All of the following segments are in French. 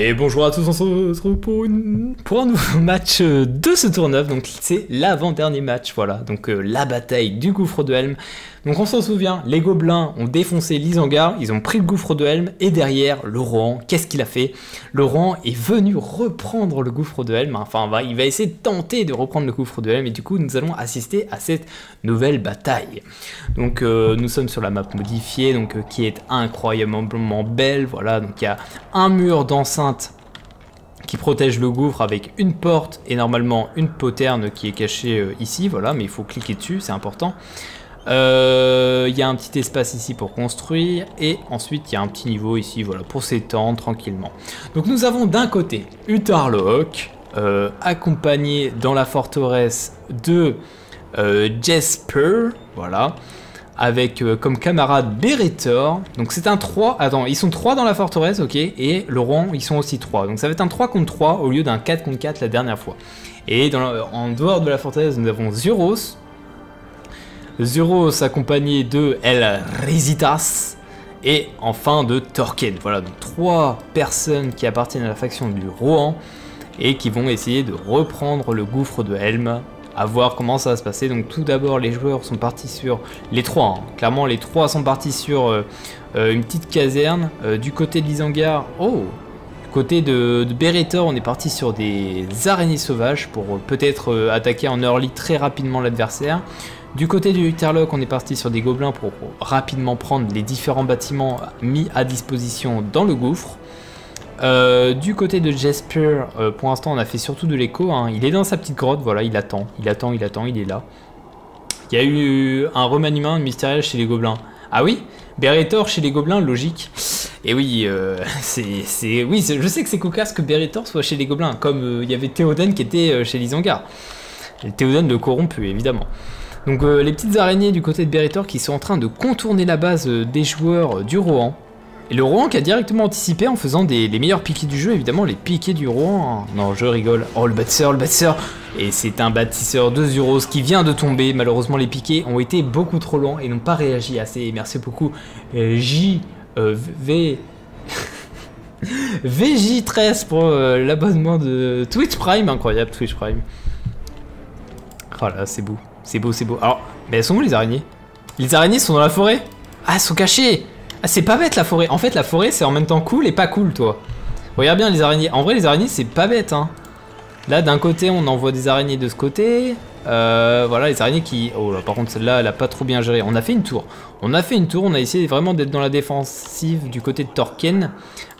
Et bonjour à tous, on se retrouve pour, une- un nouveau match euh, de ce tour 9. Donc c'est l'avant-dernier match, voilà. Donc euh, la bataille du gouffre de Helm. Donc on s'en souvient, les gobelins ont défoncé l'Isengard, ils ont pris le gouffre de Helm, et derrière, le Rohan, qu'est-ce qu'il a fait? Le est venu reprendre le gouffre de Helm, enfin il va essayer de tenter de reprendre le gouffre de Helm, et du coup nous allons assister à cette nouvelle bataille. Donc euh, nous sommes sur la map modifiée, donc qui est incroyablement belle, voilà, donc il y a un mur d'enceinte qui protège le gouffre avec une porte et normalement une poterne qui est cachée euh, ici, voilà, mais il faut cliquer dessus, c'est important. Euh, Il y a un petit espace ici pour construire et ensuite il y a un petit niveau ici, voilà, pour s'étendre tranquillement. Donc nous avons d'un côté Utarlock, euh, accompagné dans la forteresse de euh, Jesper, voilà, avec euh, comme camarade Beretor. Donc c'est un 3, attends, ils sont 3 dans la forteresse, ok, et le rang, ils sont aussi 3. Donc ça va être un 3 contre 3 au lieu d'un 4 contre 4 la dernière fois. Et en dehors de la forteresse, nous avons Zuros. Zuros accompagné de El Risitas. Et enfin de Torken. Voilà, donc trois personnes qui appartiennent à la faction du Rohan et qui vont essayer de reprendre le gouffre de Helm. À voir comment ça va se passer. Donc tout d'abord, les joueurs sont partis sur les trois. hein. Clairement, les trois sont partis sur euh, euh, une petite caserne. Euh, du côté de l'Isengard, oh, du côté de, Beretor, on est parti sur des araignées sauvages pour peut-être attaquer en early très rapidement l'adversaire. Du côté du Utterlock, on est parti sur des gobelins pour rapidement prendre les différents bâtiments mis à disposition dans le gouffre. Euh, du côté de Jesper, euh, pour l'instant, on a fait surtout de l'écho. hein. Il est dans sa petite grotte, voilà, il attend, il attend, il attend, il est là. Il y a eu un remaniement mystérieux chez les gobelins. Ah oui? Beretor chez les gobelins, logique. Et oui, euh, c'est, oui, je sais que c'est cocasse que Beretor soit chez les gobelins, comme il y avait Théoden qui était chez l'Isengard. Et Théoden le corrompu, évidemment. Donc les petites araignées du côté de Beretor qui sont en train de contourner la base des joueurs du Rohan. Et le Rohan qui a directement anticipé en faisant des, les meilleurs piquets du jeu, évidemment les piquets du hein. Non, je rigole. Oh le bâtisseur, le bâtisseur Et c'est un bâtisseur de Zuros qui vient de tomber. Malheureusement les piquets ont été beaucoup trop longs et n'ont pas réagi assez. Merci beaucoup euh, J... euh, v... VJ13 pour euh, l'abonnement de Twitch Prime. Incroyable Twitch Prime. Oh c'est beau. C'est beau, c'est beau. Alors, mais elles sont où les araignées? Les araignées sont dans la forêt? Ah, elles sont cachées Ah, c'est pas bête la forêt. En fait, la forêt, c'est en même temps cool et pas cool, toi. Regarde bien les araignées. En vrai, les araignées, c'est pas bête, hein. Là, d'un côté, on envoie des araignées de ce côté. Euh, voilà, les araignées qui... Oh là, par contre, celle-là, elle a pas trop bien géré. On a fait une tour. On a fait une tour, on a essayé vraiment d'être dans la défensive du côté de Torken.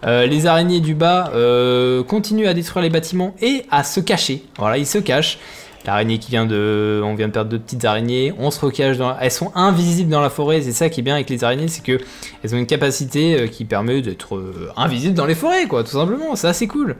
Euh, les araignées du bas euh, continuent à détruire les bâtiments et à se cacher. Voilà, ils se cachent. L'araignée qui vient de... On vient de perdre deux petites araignées. On se recache dans... Elles sont invisibles dans la forêt. C'est ça qui est bien avec les araignées, c'est que elles ont une capacité euh, qui permet d'être euh, invisibles dans les forêts, quoi, tout simplement. C'est assez cool.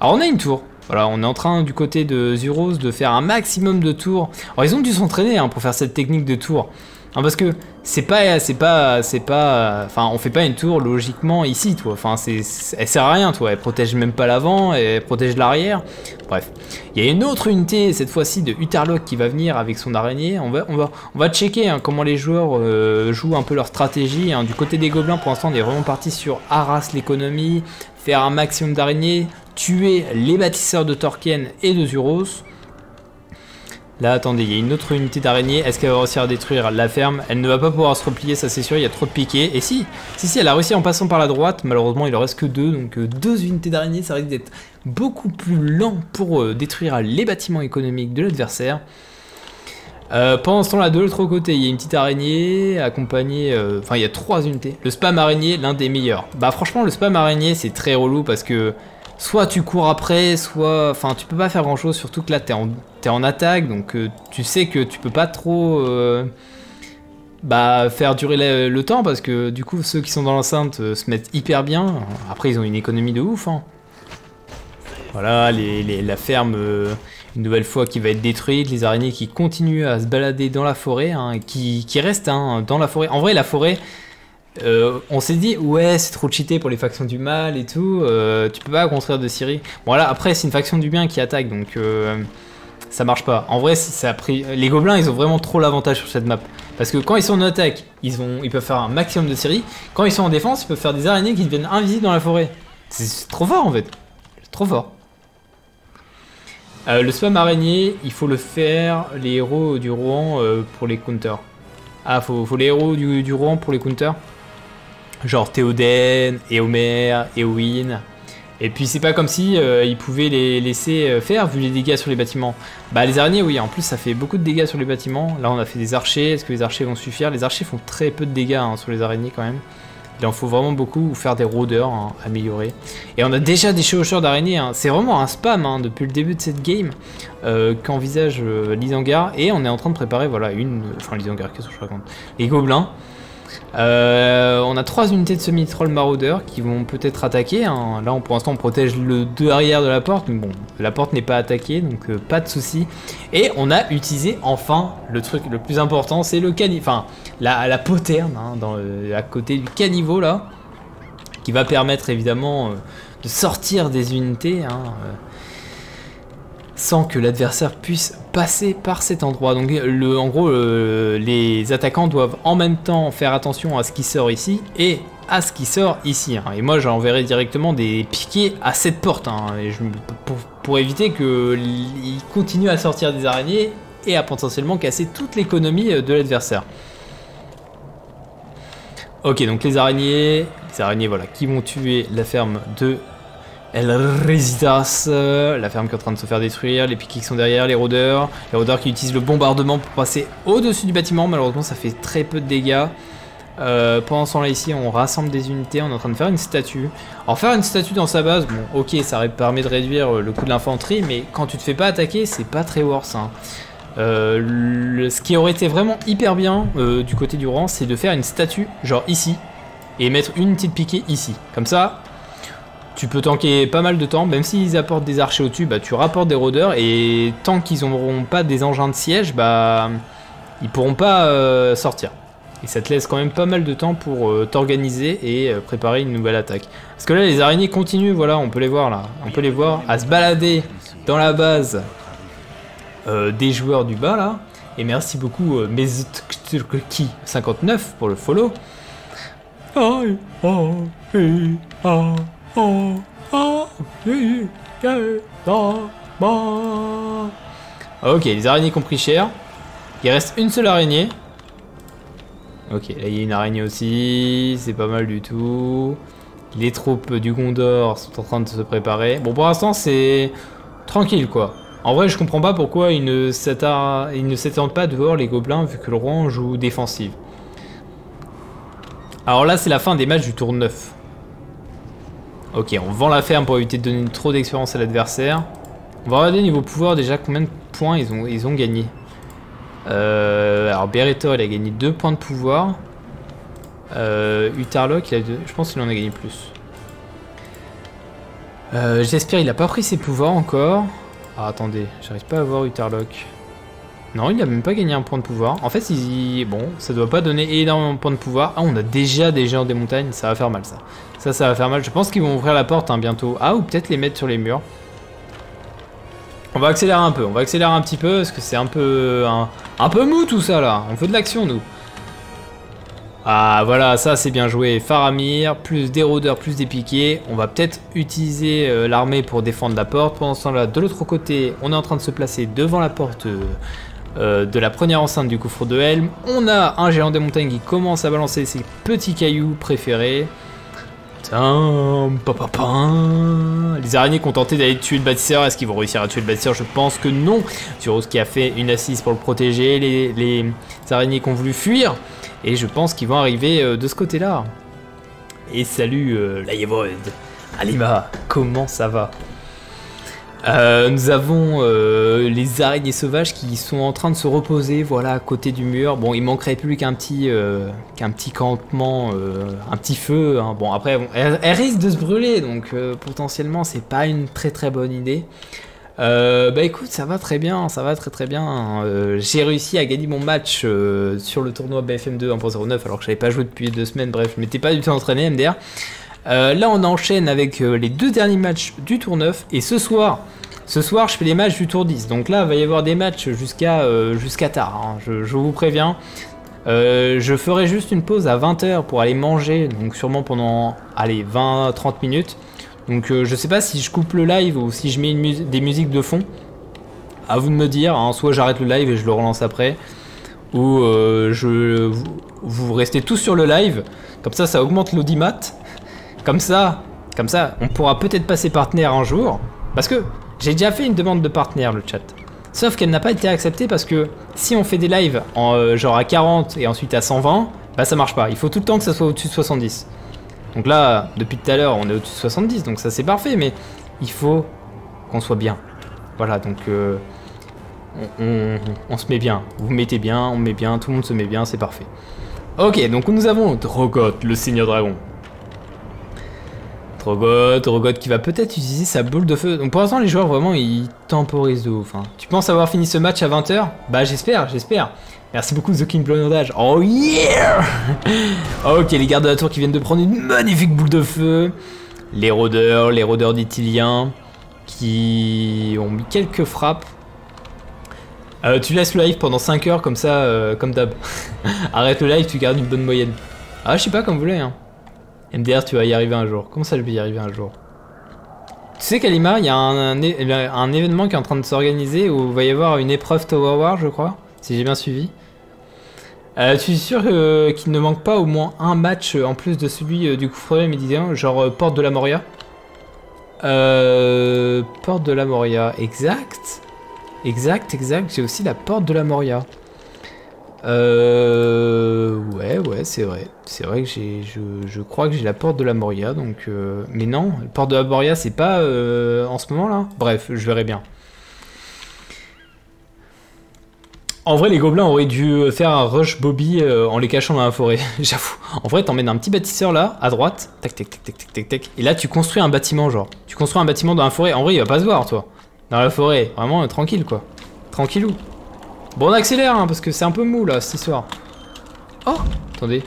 Alors on a une tour. Voilà, on est en train du côté de Zuros de faire un maximum de tours. Alors ils ont dû s'entraîner hein, pour faire cette technique de tour. Hein, parce que c'est pas, c'est pas, c'est pas, enfin on fait pas une tour logiquement ici, toi. Enfin elle sert à rien, toi. Elle protège même pas l'avant, elle protège l'arrière. Bref, il y a une autre unité cette fois-ci de Utarlock qui va venir avec son araignée. On va, on va, on va checker hein, comment les joueurs euh, jouent un peu leur stratégie. hein. Du côté des gobelins, pour l'instant, on est vraiment parti sur harass l'économie, faire un maximum d'araignées, tuer les bâtisseurs de Torken et de Zuros. Là, attendez, il y a une autre unité d'araignée. Est-ce qu'elle va réussir à détruire la ferme? Elle ne va pas pouvoir se replier, ça c'est sûr, il y a trop de piquets. Et si, si, si, elle a réussi en passant par la droite. Malheureusement, il en reste que deux. Donc, euh, deux unités d'araignées, ça risque d'être beaucoup plus lent pour euh, détruire les bâtiments économiques de l'adversaire. Euh, pendant ce temps-là, de l'autre côté, il y a une petite araignée accompagnée. Enfin, il y a trois unités. Le spam araignée, l'un des meilleurs. Bah, franchement, le spam araignée, c'est très relou parce que soit tu cours après, soit. Enfin, tu peux pas faire grand chose, surtout que là, t'es en, t'es en attaque, donc euh, tu sais que tu peux pas trop. euh, bah, faire durer le, temps parce que du coup, ceux qui sont dans l'enceinte euh, se mettent hyper bien. Après, ils ont une économie de ouf, hein. Voilà, la ferme, une nouvelle fois qui va être détruite, les araignées qui continuent à se balader dans la forêt, hein, qui, qui restent hein, dans la forêt. En vrai, la forêt, euh, on s'est dit, ouais, c'est trop cheaté pour les factions du mal et tout, euh, tu peux pas construire de Syrie. Bon, là, après, c'est une faction du bien qui attaque, donc euh, ça marche pas. En vrai, ça a pris... les gobelins, ils ont vraiment trop l'avantage sur cette map. Parce que quand ils sont en attaque, ils, ont... ils peuvent faire un maximum de Syrie. Quand ils sont en défense, ils peuvent faire des araignées qui deviennent invisibles dans la forêt. C'est trop fort en fait. Trop fort. Le spam araignée, il faut le faire les héros du Rouen pour les counters. Ah, faut, faut les héros du, du Rouen pour les counters Genre Théoden, Eomer, Eowyn. Et puis c'est pas comme si euh, ils pouvaient les laisser euh, faire vu les dégâts sur les bâtiments. Bah les araignées oui, en plus ça fait beaucoup de dégâts sur les bâtiments. Là on a fait des archers, est-ce que les archers vont suffire? Les archers font très peu de dégâts hein, sur les araignées quand même. Il en faut vraiment beaucoup ou faire des rôdeurs hein, améliorés. Et on a déjà des chevaucheurs d'araignées, hein. c'est vraiment un spam depuis le début de cette game euh, qu'envisage euh. Et on est en train de préparer voilà une... Enfin Lisangar, qu'est-ce que je raconte? Les gobelins. Euh, on a trois unités de semi-troll maraudeurs qui vont peut-être attaquer. hein. Là, on, pour l'instant, on protège le deux arrière de la porte. Mais bon, la porte n'est pas attaquée, donc euh, pas de souci. Et on a utilisé enfin le truc le plus important, c'est le cani, enfin la, poterne hein, le- à côté du caniveau là, qui va permettre évidemment euh, de sortir des unités. hein, euh, sans que l'adversaire puisse passer par cet endroit. Donc en gros, euh, les attaquants doivent en même temps faire attention à ce qui sort ici et à ce qui sort ici. hein. Et moi j'enverrai directement des piquets à cette porte, hein, pour, éviter qu'ils continuent à sortir des araignées et à potentiellement casser toute l'économie de l'adversaire. Ok, donc les araignées, les araignées voilà, qui vont tuer la ferme de El Residas, euh, la ferme qui est en train de se faire détruire, les piquets qui sont derrière, les rôdeurs, les rôdeurs qui utilisent le bombardement pour passer au-dessus du bâtiment, malheureusement ça fait très peu de dégâts. Euh, pendant ce temps là ici on rassemble des unités, on est en train de faire une statue. Alors faire une statue dans sa base, bon ok ça permet de réduire euh, le coût de l'infanterie, mais quand tu te fais pas attaquer c'est pas très worse. hein. Ce qui aurait été vraiment hyper bien du côté du rang, c'est de faire une statue, genre ici, et mettre une unité de piqué ici. Comme ça, tu peux tanker pas mal de temps, même s'ils apportent des archers au-dessus, bah tu rapportes des rôdeurs, et tant qu'ils n'auront pas des engins de siège, bah ils pourront pas euh, sortir. Et ça te laisse quand même pas mal de temps pour euh, t'organiser et euh, préparer une nouvelle attaque. Parce que là, les araignées continuent, voilà, on peut les voir là. On peut les voir à se balader dans la base des joueurs du bas là. Et merci beaucoup Mezutki 59 pour le follow. Ah. Ok, les araignées qui ont pris cher. Il reste une seule araignée. Ok, là il y a une araignée aussi, c'est pas mal du tout. Les troupes du Gondor sont en train de se préparer. Bon, pour l'instant, c'est tranquille quoi. En vrai, je comprends pas pourquoi ils ne s'attar- ils ne s'étendent pas dehors les gobelins vu que le roi joue défensive. Alors là, c'est la fin des matchs du tour 9. Ok, on vend la ferme pour éviter de donner trop d'expérience à l'adversaire. On va regarder niveau pouvoir déjà combien de points ils ont, ils ont gagné. Euh, alors Berethor il a gagné 2 points de pouvoir. Euh, Utarlock, il a deux- je pense qu'il en a gagné plus. Euh, J'espère il a pas pris ses pouvoirs encore. Ah attendez, j'arrive pas à voir Utarlock. Non, il a même pas gagné un point de pouvoir. En fait, il... bon, ça doit pas donner énormément de points de pouvoir. Ah, on a déjà des géants des montagnes, ça va faire mal ça. Ça, ça va faire mal. Je pense qu'ils vont ouvrir la porte hein, bientôt. Ah, ou peut-être les mettre sur les murs. On va accélérer un peu, on va accélérer un petit peu parce que c'est un peu un, peu mou tout ça là. On veut de l'action nous. Ah voilà, ça c'est bien joué. Faramir, plus des rôdeurs, plus des piquets. On va peut-être utiliser euh, l'armée pour défendre la porte. Pendant ce temps-là, de l'autre côté, on est en train de se placer devant la porte euh, euh, de la première enceinte du coffre de Helm. On a un géant des montagnes qui commence à balancer ses petits cailloux préférés. Tum. Les araignées qui ont tenté d'aller tuer le bâtisseur, est-ce qu'ils vont réussir à tuer le bâtisseur? Je pense que non. Turos qui a fait une assise pour le protéger, les, les araignées qui ont voulu fuir, et je pense qu'ils vont arriver euh, de ce côté-là. Et salut euh, la. Alima, comment ça va? Euh, Nous avons euh, les araignées sauvages qui sont en train de se reposer, voilà, à côté du mur. Bon, il manquerait plus qu'un petit, euh, qu'un petit campement, un petit feu. hein. Bon, après, elles, risquent de se brûler, donc potentiellement, c'est pas une très très bonne idée. Bah écoute, ça va très bien, ça va très très bien. Euh, J'ai réussi à gagner mon match sur le tournoi BFM2 1.09 alors que j'avais pas joué depuis deux semaines. Bref, je m'étais pas du tout entraîné MDR. Euh, là, on enchaîne avec euh, les deux derniers matchs du tour 9 et ce soir, je fais les matchs du tour 10. Donc là, il va y avoir des matchs jusqu'à euh, tard. hein. Je, vous préviens. Je ferai juste une pause à 20h pour aller manger, donc sûrement pendant allez 20-30 minutes. Donc je sais pas si je coupe le live ou si je mets des musiques de fond. À vous de me dire, hein. soit j'arrête le live et je le relance après, ou vous, vous restez tous sur le live, comme ça ça augmente l'audimat. Comme ça, comme ça, on pourra peut-être passer partenaire un jour. Parce que j'ai déjà fait une demande de partenaire, le chat. Sauf qu'elle n'a pas été acceptée parce que si on fait des lives en euh, genre à 40 et ensuite à 120, bah ça marche pas. Il faut tout le temps que ça soit au-dessus de 70. Donc là, depuis tout à l'heure, on est au-dessus de 70, donc ça c'est parfait, mais il faut qu'on soit bien. Voilà, donc euh, on, on- on se met bien. Vous mettez bien, on met bien, tout le monde se met bien, c'est parfait. Ok, donc nous avons Drogoth, le seigneur dragon. Drogoth, Drogoth qui va peut-être utiliser sa boule de feu. Donc pour l'instant, les joueurs vraiment ils temporisent de ouf. hein. Tu penses avoir fini ce match à 20h Bah j'espère, j'espère. Merci beaucoup The King Blondage. Oh yeah Ok, les gardes de la tour qui viennent de prendre une magnifique boule de feu. Les rôdeurs, les rôdeurs d'Ithilien qui ont mis quelques frappes. Euh, tu laisses le live pendant 5 heures comme ça, euh, comme d'hab. Arrête le live, tu gardes une bonne moyenne. Ah, je sais pas, comme vous voulez. Hein. MDR, tu vas y arriver un jour. Comment ça, je vais y arriver un jour? Tu sais, Kalima, il y a un, événement qui est en train de s'organiser où il va y avoir une épreuve Tower War, je crois, si j'ai bien suivi. Euh, tu es sûr euh, qu'il ne manque pas au moins un match euh, en plus de celui du coup premier méditerranéen, genre euh, Porte de la Moria? Porte de la Moria, exact. Exact, exact. J'ai aussi la Porte de la Moria. Euh, ouais, ouais, c'est vrai. C'est vrai que j'ai, je, je crois que j'ai la Porte de la Moria, donc. euh, mais non, la Porte de la Moria, c'est pas euh, en ce moment là. Bref, je verrai bien. En vrai, les gobelins auraient dû euh, faire un rush Bobby en les cachant dans la forêt. J'avoue. En vrai, t'emmènes un petit bâtisseur là, à droite. Tac, tac, tac, tac, tac, tac, tac. Et là, tu construis un bâtiment, genre. Tu construis un bâtiment dans la forêt. En vrai, il va pas se voir, toi. Dans la forêt. Vraiment, tranquille, quoi. Tranquillou. Bon, on accélère, hein, parce que c'est un peu mou, là, cette histoire. Oh Attendez.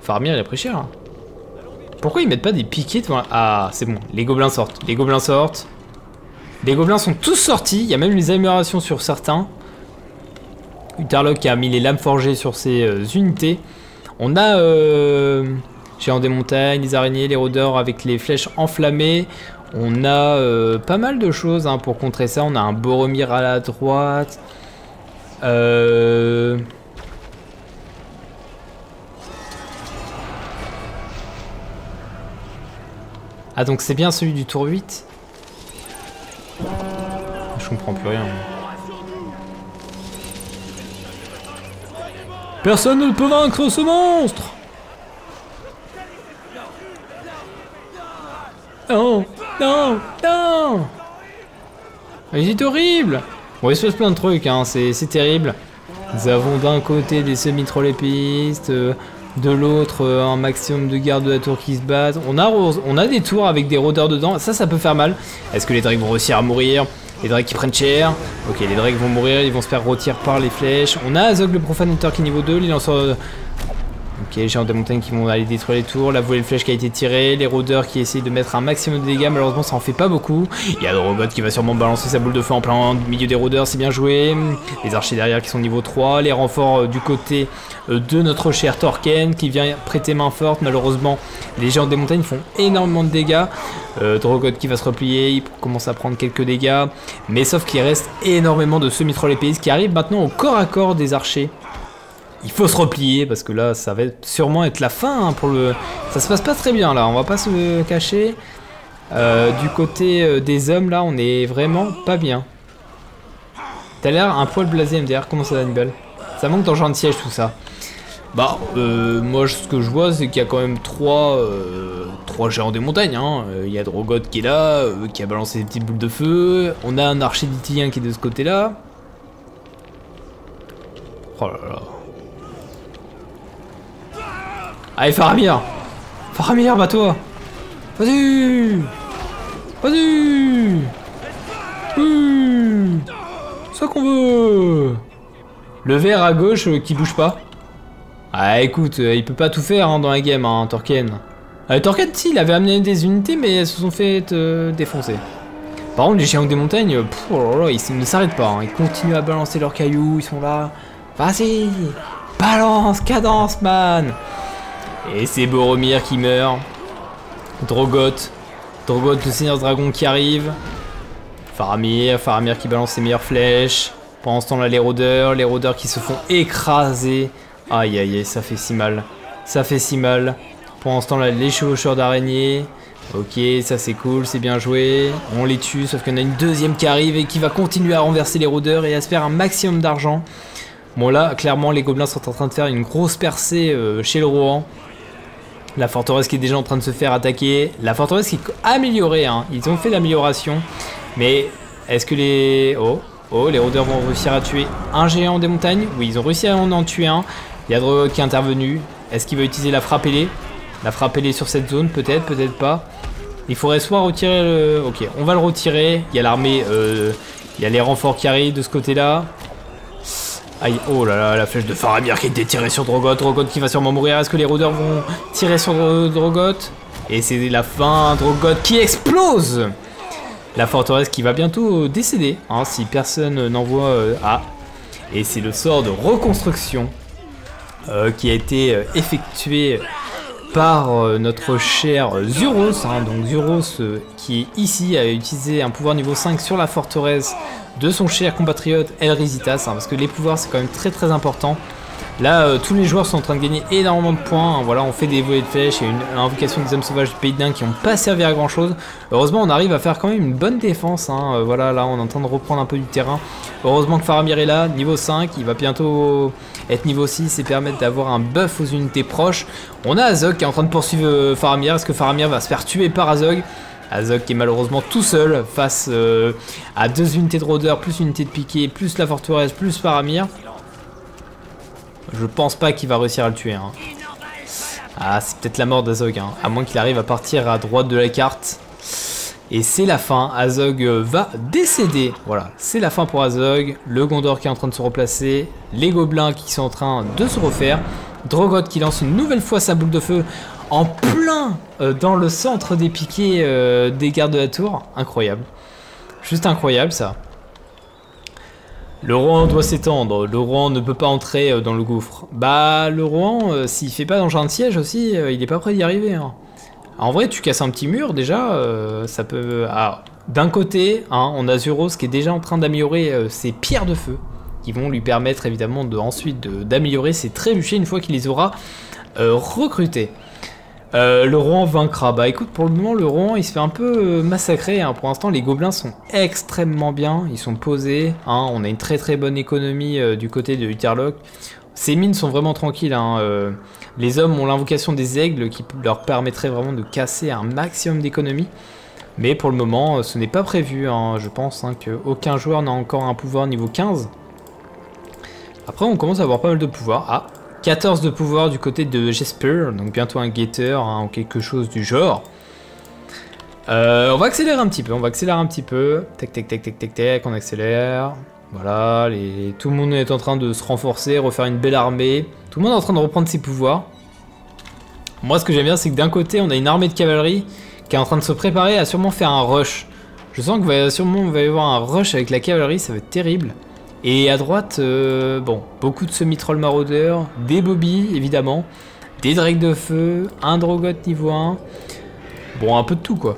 Farmir, il a pris cher, hein. Pourquoi ils mettent pas des piquets devant Ah, c'est bon. Les gobelins sortent. Les gobelins sortent. Les gobelins sont tous sortis. Il y a même les améliorations sur certains. Utarlock qui a mis les lames forgées sur ses euh, unités. On a euh, Géant des montagnes, les araignées, les rôdeurs avec les flèches enflammées. On a euh, pas mal de choses hein, pour contrer ça. On a un Boromir à la droite. Euh... Ah donc c'est bien celui du tour 8 Je comprends plus rien. Personne ne peut vaincre ce monstre. Non Non Non. Mais C'est horrible Bon, il se passe plein de trucs, hein, c'est terrible. Nous avons d'un côté des semi-trollépistes, euh, de l'autre euh, un maximum de gardes de la tour qui se battent. On a, on a des tours avec des rôdeurs dedans, ça, ça peut faire mal. Est-ce que les drakes vont réussir à mourir? Les drakes qui prennent cher? Ok, les drakes vont mourir, ils vont se faire rôtir par les flèches. On a Azog le profanateur qui est niveau 2, les lanceurs... Ok, géants des montagnes qui vont aller détruire les tours, la volée de flèches qui a été tirée, les rôdeurs qui essayent de mettre un maximum de dégâts, malheureusement ça en fait pas beaucoup. Il y a Drogoth qui va sûrement balancer sa boule de feu en plein milieu des rôdeurs, c'est bien joué. Les archers derrière qui sont niveau 3, les renforts euh, du côté euh, de notre cher Torken qui vient prêter main forte. Malheureusement, les géants des montagnes font énormément de dégâts. Euh, Drogoth qui va se replier, il commence à prendre quelques dégâts. Mais sauf qu'il reste énormément de semi-trolls épéistes qui arrivent maintenant au corps à corps des archers. Il faut se replier parce que là, ça va sûrement être la fin hein, pour le. Ça se passe pas très bien là, on va pas se cacher. Euh, du côté euh, des hommes là, on est vraiment pas bien. T'as l'air un poil blasé MDR, comment ça Hannibal? Ça manque d'engin de siège tout ça. Bah, euh, moi ce que je vois c'est qu'il y a quand même trois, euh, trois géants des montagnes. hein. Il y a Drogoth qui est là, qui a balancé des petites boules de feu. On a un archer qui est de ce côté-là. Oh là là. Allez Faramir Faramir, bats-toi Vas-y Vas-y C'est ça qu'on veut Le vert à gauche euh, qui bouge pas. Ah écoute, euh, il peut pas tout faire hein, dans la game, hein, Torken. Euh, Torken, si, il avait amené des unités, mais elles se sont fait euh, défoncer. Par contre, les géants des montagnes, oh ils ne s'arrêtent pas. hein. Ils continuent à balancer leurs cailloux, ils sont là. Vas-y Balance, cadence, man Et c'est Boromir qui meurt. Drogoth Drogot, le Seigneur Dragon qui arrive. Faramir, Faramir qui balance ses meilleures flèches. Pendant ce temps-là, les rôdeurs, les rôdeurs qui se font écraser. Aïe aïe aïe, ça fait si mal. Ça fait si mal. Pendant ce temps-là, les chevaucheurs d'araignées. Ok, ça c'est cool, c'est bien joué. On les tue, sauf qu'il y en a une deuxième qui arrive et qui va continuer à renverser les rôdeurs et à se faire un maximum d'argent. Bon là, clairement, les gobelins sont en train de faire une grosse percée euh, chez le Rohan. La forteresse qui est déjà en train de se faire attaquer. La forteresse qui est améliorée, hein. ils ont fait l'amélioration. Mais est-ce que les... Oh, oh, les rôdeurs vont réussir à tuer un géant des montagnes? Oui, ils ont réussi à en, tuer un. Il y a qui est intervenu. Est-ce qu'il va utiliser la frappe ailée? La frappe ailée sur cette zone Peut-être, peut-être pas. Il faudrait soit retirer le... Ok, on va le retirer. Il y a l'armée... Euh... Il y a les renforts qui arrivent de ce côté-là. Aïe, oh là là, la flèche de Faramir qui été tirée sur Drogot. Drogot qui va sûrement mourir. Est-ce que les rôdeurs vont tirer sur Drogot Et c'est la fin, Drogot qui explose La forteresse qui va bientôt décéder, hein, si personne n'envoie... Euh, ah Et c'est le sort de reconstruction euh, qui a été euh, effectué par notre cher Zuros. Hein. donc Zuros qui ici a utilisé un pouvoir niveau 5 sur la forteresse de son cher compatriote El Rizitas, hein, parce que les pouvoirs c'est quand même très très important. Là, euh, tous les joueurs sont en train de gagner énormément de points. Hein. voilà, on fait des volets de flèches et une, invocation des hommes sauvages du pays de qui n'ont pas servi à grand chose. Heureusement, on arrive à faire quand même une bonne défense. Hein. Euh, voilà, là, on est en train de reprendre un peu du terrain. Heureusement que Faramir est là, niveau 5. Il va bientôt être niveau 6 et permettre d'avoir un buff aux unités proches. On a Azog qui est en train de poursuivre euh, Faramir. Est-ce que Faramir va se faire tuer par Azog? Azog qui est malheureusement tout seul face à deux unités de rôdeur, plus une unité de piqué, plus la forteresse, plus Paramir. Je pense pas qu'il va réussir à le tuer. Hein. Ah, c'est peut-être la mort d'Azog, hein. à moins qu'il arrive à partir à droite de la carte. Et c'est la fin, Azog euh, va décéder. Voilà, c'est la fin pour Azog. Le Gondor qui est en train de se replacer. Les gobelins qui sont en train de se refaire. Drogot qui lance une nouvelle fois sa boule de feu en plein euh, dans le centre des piquets euh, des gardes de la tour. Incroyable. Juste incroyable ça. Le Rouen doit s'étendre, le Rouen ne peut pas entrer euh, dans le gouffre. Bah le Rouen, s'il fait pas d'engin de siège aussi, il est pas prêt d'y arriver. Hein. En vrai, tu casses un petit mur déjà, ça peut... Ah, d'un côté, hein, on a Zuros qui est déjà en train d'améliorer ses pierres de feu, qui vont lui permettre évidemment de, ensuite d'améliorer ses trébuchets une fois qu'il les aura recrutés. Euh, le Rouen vaincra. Bah écoute, pour le moment, le Rouen, il se fait un peu euh, massacrer. Hein. Pour l'instant, les gobelins sont extrêmement bien. Ils sont posés. Hein. On a une très très bonne économie euh, du côté de Utterlock. Ces mines sont vraiment tranquilles. Hein. les hommes ont l'invocation des aigles qui leur permettrait vraiment de casser un maximum d'économie. Mais pour le moment, ce n'est pas prévu. Je pense qu'aucun joueur n'a encore un pouvoir niveau 15. Après, on commence à avoir pas mal de pouvoirs. Ah, 14 de pouvoir du côté de Jesper, donc bientôt un guetteur hein, ou quelque chose du genre. Euh, on va accélérer un petit peu, on va accélérer un petit peu. Tac, tac, tac, tac, tac, tac, on accélère. Voilà, tout le monde est en train de se renforcer, refaire une belle armée. Tout le monde est en train de reprendre ses pouvoirs. Moi, ce que j'aime bien, c'est que d'un côté, on a une armée de cavalerie qui est en train de se préparer à sûrement faire un rush. Je sens va sûrement va y avoir un rush avec la cavalerie, ça va être terrible. Et à droite, euh, bon, beaucoup de semi-troll maraudeurs, des bobby évidemment, des drakes de feu, un drogot niveau 1. Bon, un peu de tout quoi.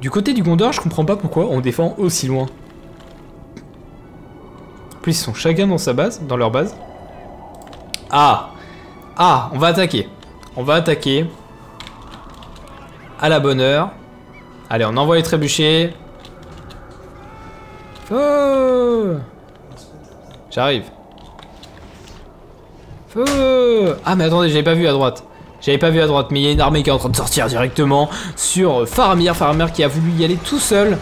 Du côté du Gondor, je comprends pas pourquoi on défend aussi loin. En plus, ils sont chacun dans sa base, dans leur base. Ah Ah, on va attaquer. On va attaquer. À la bonne heure. Allez, on envoie les trébuchets. Oh J'arrive. Ah mais attendez, j'avais pas vu à droite. J'avais pas vu à droite, mais il y a une armée qui est en train de sortir directement sur Faramir. Faramir qui a voulu y aller tout seul.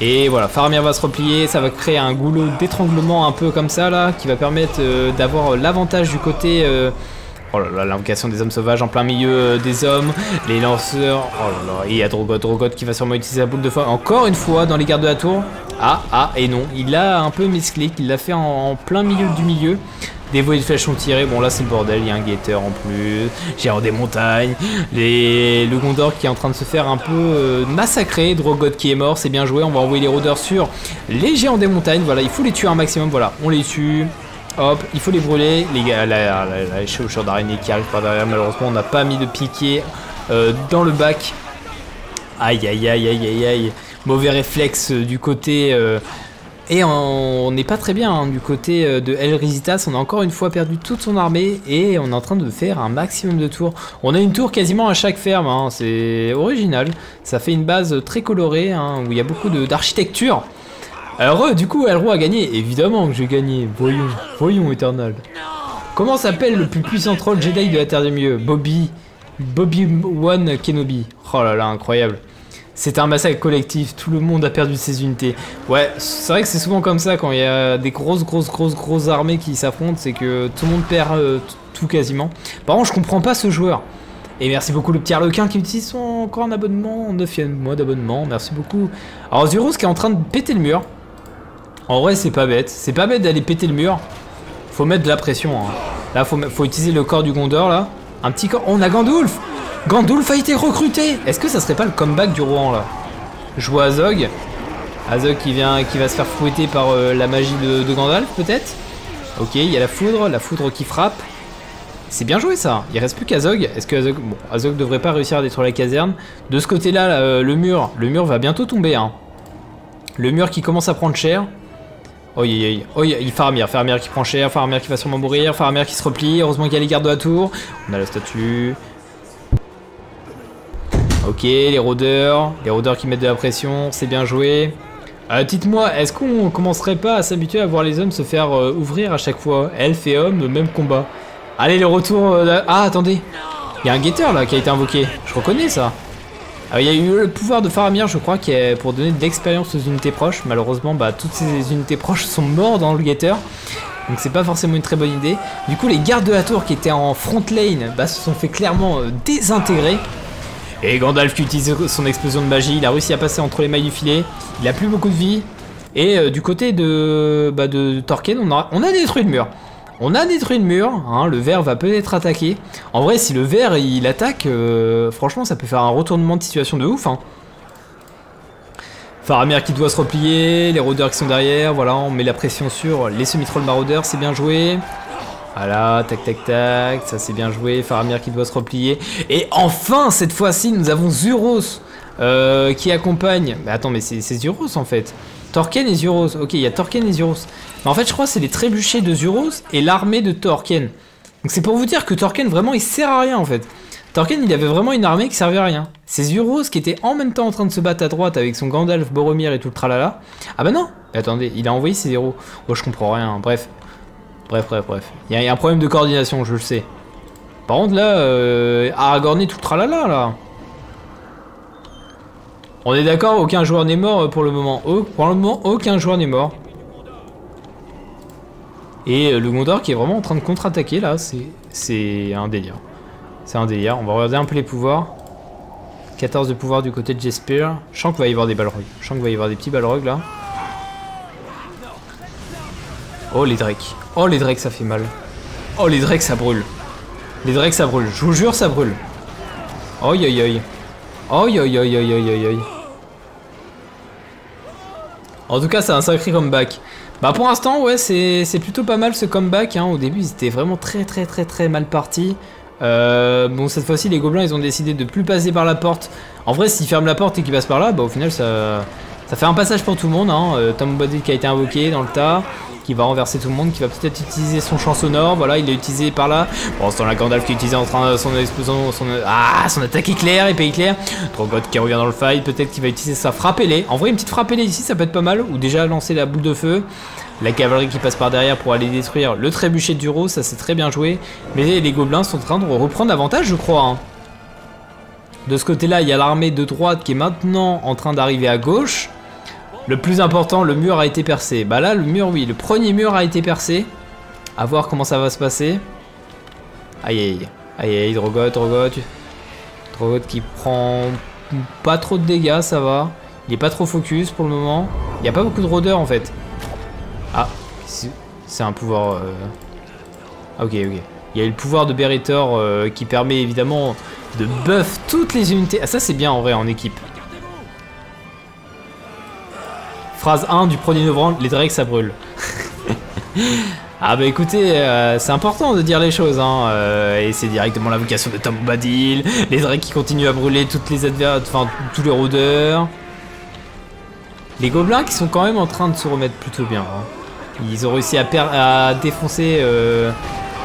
Et voilà, Faramir va se replier, ça va créer un goulot d'étranglement un peu comme ça là, qui va permettre euh, d'avoir l'avantage du côté... Euh, oh là là, l'invocation des hommes sauvages en plein milieu euh, des hommes, les lanceurs, oh là là, il y a Drogot, Drogot qui va sûrement utiliser la boule de feu encore une fois dans les gardes de la tour. Ah, ah, et non, il l'a un peu mesclé, il l'a fait en, plein milieu du milieu. Des voies de flèches sont tirées, bon là c'est le bordel, il y a un guetteur en plus, géant des montagnes, les... le Gondor qui est en train de se faire un peu euh, massacrer, Drogot qui est mort, c'est bien joué, on va envoyer les rôdeurs sur les géants des montagnes, voilà, il faut les tuer un maximum, voilà, on les tue, hop, il faut les brûler, les gars, la, la, d'araignée qui arrive par derrière, malheureusement on n'a pas mis de piqué euh, dans le bac Aïe aïe aïe aïe aïe aïe. Mauvais réflexe euh, du côté... euh, Et on n'est pas très bien hein, du côté de El Rizitas. On a encore une fois perdu toute son armée et on est en train de faire un maximum de tours. On a une tour quasiment à chaque ferme. hein, C'est original. Ça fait une base très colorée hein, où il y a beaucoup d'architecture. Alors, euh, du coup, Elro a gagné. Évidemment que j'ai gagné. Voyons, voyons, Eternal. Comment s'appelle le plus puissant troll Jedi de la Terre des Mieux Bobby. Bobby One Kenobi. Oh là là, incroyable. C'est un massacre collectif, tout le monde a perdu ses unités. Ouais, c'est vrai que c'est souvent comme ça quand il y a des grosses, grosses, grosses, grosses armées qui s'affrontent, c'est que tout le monde perd euh, tout quasiment. Par contre, je comprends pas ce joueur. Et merci beaucoup le petit Arlequin qui utilise son encore un abonnement, 9 mois d'abonnement, merci beaucoup. Alors Zurus qui est en train de péter le mur. En vrai, c'est pas bête. C'est pas bête d'aller péter le mur. Faut mettre de la pression. hein. Là, faut, utiliser le corps du Gondor, là. Un petit corps. On a Gandulf Gandulf a été recruté Est-ce que ça serait pas le comeback du Rohan, là? Je vois Azog. Azog qui, vient, qui va se faire fouetter par euh, la magie de, Gandalf, peut-être? Ok, il y a la foudre, la foudre qui frappe. C'est bien joué ça. Il reste plus qu'Azog. Est-ce que Azog... Bon, Azog devrait pas réussir à détruire la caserne? De ce côté-là, là, euh, le mur, le mur va bientôt tomber. Hein. Le mur qui commence à prendre cher. Oh, il, il- Faramir, Faramir qui prend cher, Faramir qui va sûrement mourir, Faramir qui se replie. Heureusement qu'il y a les gardes de la tour. On a la statue. Ok, les rôdeurs, les rôdeurs qui mettent de la pression, c'est bien joué. Euh, Dites-moi, est-ce qu'on commencerait pas à s'habituer à voir les hommes se faire euh, ouvrir à chaque fois Elfes et hommes, même combat? Allez, le retour... euh, ah, attendez. Il y a un guetteur là qui a été invoqué. Je reconnais ça. Il y a eu le pouvoir de Faramir, je crois, qui est pour donner de l'expérience aux unités proches. Malheureusement, bah, toutes ces unités proches sont mortes dans le guetteur. Donc c'est pas forcément une très bonne idée. Du coup, les gardes de la tour qui étaient en front lane bah, se sont fait clairement euh, désintégrer. Et Gandalf qui utilise son explosion de magie, il a réussi à passer entre les mailles du filet. Il a plus beaucoup de vie. Et euh, du côté de, bah, on a détruit le mur. On a détruit le mur, hein, le verre va peut-être attaquer. En vrai, si le verre il attaque, euh, franchement, ça peut faire un retournement de situation de ouf. Hein. Faramir qui doit se replier, les rôdeurs qui sont derrière, voilà, on met la pression sur les semi-trolls maraudeurs, c'est bien joué. Voilà, tac tac tac, ça c'est bien joué, Faramir qui doit se replier. Et enfin, cette fois-ci, nous avons Zuros euh, qui accompagne... Mais attends, mais c'est Zuros en fait. Torken et Zuros, ok, il y a Torken et Zuros. Mais en fait, je crois que c'est les trébuchés de Zuros et l'armée de Torken. Donc c'est pour vous dire que Torken, vraiment, il sert à rien en fait. Torken, il avait vraiment une armée qui servait à rien. C'est Zuros qui était en même temps en train de se battre à droite avec son Gandalf, Boromir et tout le tralala. Ah bah non Mais Attendez, il a envoyé ses héros. Oh, je comprends rien, bref. Bref, bref, bref. Il y, a- il y a un problème de coordination, je le sais. Par contre, là, euh, Aragorn et tout le tralala, là. On est d'accord, aucun joueur n'est mort euh, pour le moment. Pour le moment, aucun joueur n'est mort. Et euh, le Gondor qui est vraiment en train de contre-attaquer, là, c'est c'est un délire. C'est un délire. On va regarder un peu les pouvoirs. 14 de pouvoir du côté de Jesper. Je sens qu'il va y avoir des balrogs. Je sens qu'il va y avoir des petits balrogs, là. Oh, les drakes. Oh, les drakes, ça fait mal. Oh, les drakes, ça brûle. Les drakes, ça brûle. Je vous jure, ça brûle. Oi, oi, oi. Oi, oi, oi, oi, oi, oi, oi. En tout cas, c'est un sacré comeback. Bah pour l'instant, ouais, c'est plutôt pas mal ce comeback. Hein. Au début, ils étaient vraiment très très très très mal partis. Euh, bon, cette fois-ci, les gobelins, ils ont décidé de plus passer par la porte. En vrai, s'ils ferment la porte et qu'ils passent par là, bah au final, ça, ça fait un passage pour tout le monde. Hein. Euh, Tom Bombadil qui a été invoqué dans le tas, qui va renverser tout le monde, qui va peut-être utiliser son champ sonore. Voilà, il l'a utilisé par là. Bon, c'est dans la Gandalf qui utilisé en train son explosion, son ah, son attaque éclair, épée éclair. Drogot qui revient dans le fight, peut-être qu'il va utiliser sa frappe ailée. En vrai, une petite frappe ailée ici, ça peut être pas mal. Ou déjà lancer la boule de feu. La cavalerie qui passe par derrière pour aller détruire le trébuchet du ça c'est très bien joué. Mais les gobelins sont en train de reprendre avantage, je crois. hein. De ce côté-là, il y a l'armée de droite qui est maintenant en train d'arriver à gauche. Le plus important, le mur a été percé. Bah là, le mur, oui, le premier mur a été percé. À voir comment ça va se passer. Aïe aïe. Aïe aïe, Drogot, Drogot. Drogot qui prend pas trop de dégâts, ça va. Il est pas trop focus pour le moment. Il n'y a pas beaucoup de rôdeurs en fait. Ah, c'est un pouvoir... ah, ok, ok. Il y a le pouvoir de Berethor euh, qui permet évidemment de buff toutes les unités. Ah ça c'est bien en vrai en équipe. Phrase 1 du 1er novembre, les drakes ça brûle. Ah bah écoutez, euh, c'est important de dire les choses, hein. euh, et c'est directement l'invocation de Tom Bombadil, les drakes qui continuent à brûler toutes les adver... enfin tous les rôdeurs. Les gobelins qui sont quand même en train de se remettre plutôt bien. hein. Ils ont réussi à, per- à défoncer euh,